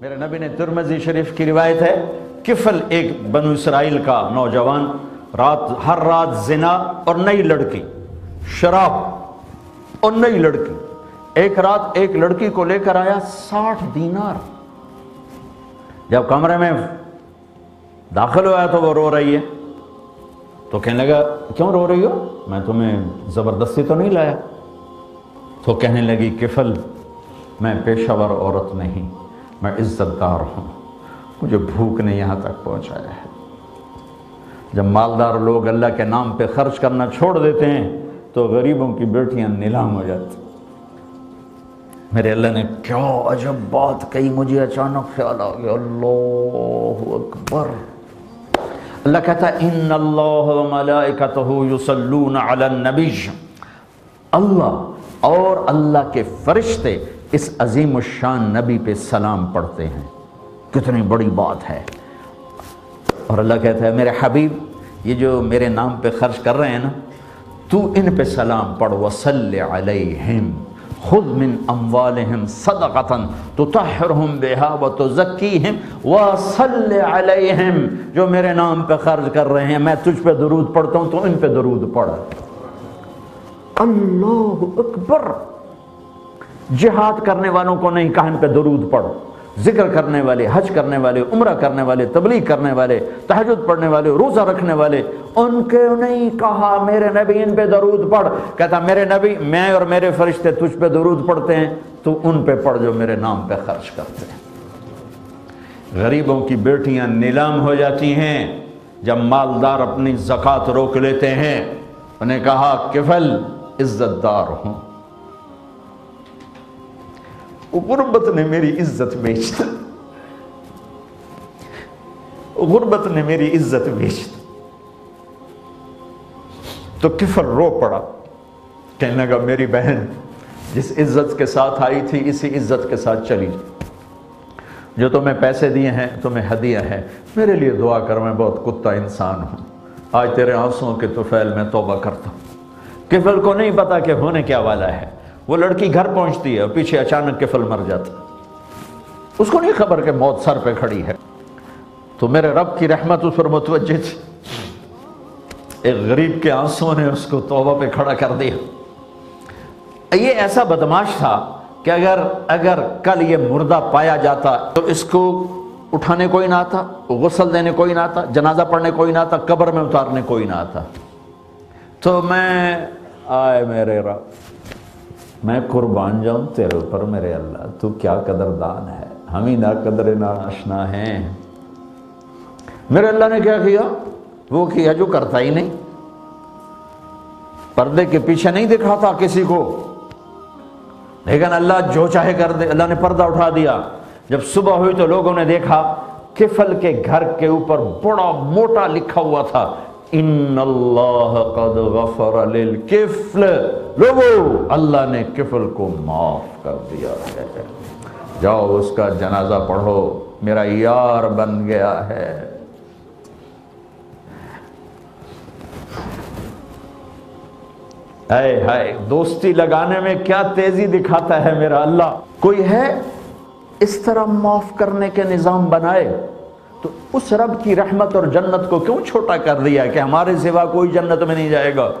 میرے نبی نے ترمزی شریف کی روایت ہے، کفل ایک بنو اسرائیل کا نوجوان، رات، ہر رات زنا اور نئی لڑکی، شراب اور نئی لڑکی۔ ایک رات ایک لڑکی کو لے کر آیا ساٹھ دینار۔ جب کمرے میں داخل ہوا تو وہ رو رہی ہے۔ تو کہنے لگا، کیوں رو رہی ہو؟ میں تمہیں زبردستی تو نہیں لایا؟ تو کہنے لگی، کفل، میں پیشہ ور عورت نہیں۔ میں عزت دار ہوں۔ مجھے بھوک نے یہاں تک پہنچایا ہے۔ جب مالدار لوگ اللہ کے نام پہ خرچ کرنا چھوڑ دیتے ہیں، تو غریبوں کی بیٹیاں نیلام ہو جاتی۔ میرے اللہ نے کیا عجب بات کہی؟ مجھے اچانک خیال آ گیا۔ اللہ اکبر۔ اللہ کہتا ہے، ان اللہ ملائکتہ یصلون علی النبی۔ اللہ اور اللہ کے فرشتے اس عظیم الشان نبی پہ سلام پڑھتے ہیں۔ کتنی بڑی بات ہے۔ اور اللہ کہتا ہے، میرے حبیب، یہ جو میرے نام پہ خرچ کر رہے ہیں نا، تو ان پہ سلام پڑھ، وصل علیہم خذ من اموالہم صدقتا تطہرہم بہا وتزکیہم وصل علیہم جو میرے نام پہ خرچ کر رہے ہیں، میں تجھ پہ درود پڑھتا ہوں، تو ان پہ درود پڑھ۔ اللہ اکبر! جہاد کرنے والوں کو نہیں کہا ان پہ درود پڑھ ذکر کرنے والے، حج کرنے والے، عمرہ کرنے والے، تبلیغ کرنے والے تحجد پڑھنے والے، روزہ رکھنے والے، ان کے نہیں کہا میرے نبی ان پہ درود پڑھ۔ کہتا میرے نبی، میں اور میرے فرشتے تجھ پہ درود پڑھتے ہیں، تو ان پہ پڑھ جو میرے نام پہ خرچ کرتے ہیں۔ غریبوں کی بیٹیاں نیلام ہو جاتی ہیں، جب مالدار اپنی زکوٰۃ روک لیتے ہیں، انہیں کہا، کفل عزت دار ہوں۔ غربت نے میری عزت بیچ دی غربت نے میری عزت بیچ دی تو کفر رو پڑا. کہنے لگا میری بہن، جس عزت کے ساتھ آئی تھی، اسی عزت کے ساتھ چلی. جو تمہیں پیسے دیے ہیں، تمہیں ہدیہ ہے. میرے لیے دعا کر، میں بہت کتا انسان ہوں. آج تیرے آنسوں کے توفیل میں توبہ کرتا ہوں. کفل کو نہیں پتا کہ ہونے کیا والا ہے. وہ لڑکی گھر پہنچتی ہے اور پیچھے اچانک کفل مر جاتا اس کو نہیں خبر کہ موت سر پہ کھڑی ہے۔ تو میرے رب کی رحمت اس پر متوجہ تھی۔ ایک غریب کے آنسوں نے اس کو توبہ پہ کھڑا کر دیا۔ یہ ایسا بدماش تھا کہ اگر اگر کل یہ مردہ پایا جاتا تو اس کو اٹھانے کوئی نہ آتا، غسل دینے کوئی نہ آتا، جنازہ پڑھنے کوئی نہ آتا، قبر میں اتارنے کوئی نہ آتا۔ تو میں، آئے میرے رب۔ میں قربان جاؤں تیرے اوپر میرے اللہ، تو کیا قدردان ہے؟ ہم ہی نہ قدر نہ آشنا ہیں۔ میرے اللہ نے کیا کیا؟ وہ کیا جو کرتا ہی نہیں۔ پردے کے پیچھے نہیں دکھاتا کسی کو۔ لیکن اللہ جو چاہے کر دے، اللہ نے پردہ اٹھا دیا۔ جب صبح ہوئی تو لوگوں نے دیکھا، کفل کے گھر کے اوپر بڑا موٹا لکھا ہوا تھا۔ ان اللہ قد غفر للکفل لوگو اللہ نے کفل کو معاف کر دیا ہے۔ جاؤ اس کا جنازہ پڑھو۔ میرا یار بن گیا ہے۔ اے ہائے، دوستی لگانے میں کیا تیزی دکھاتا ہے میرا اللہ؟ کوئی ہے اس طرح معاف کرنے کے نظام بنائے؟ تو اس رب کی رحمت اور جنت کو کیوں چھوٹا کر دیا کہ ہمارے سوا کوئی جنت میں نہیں جائے گا؟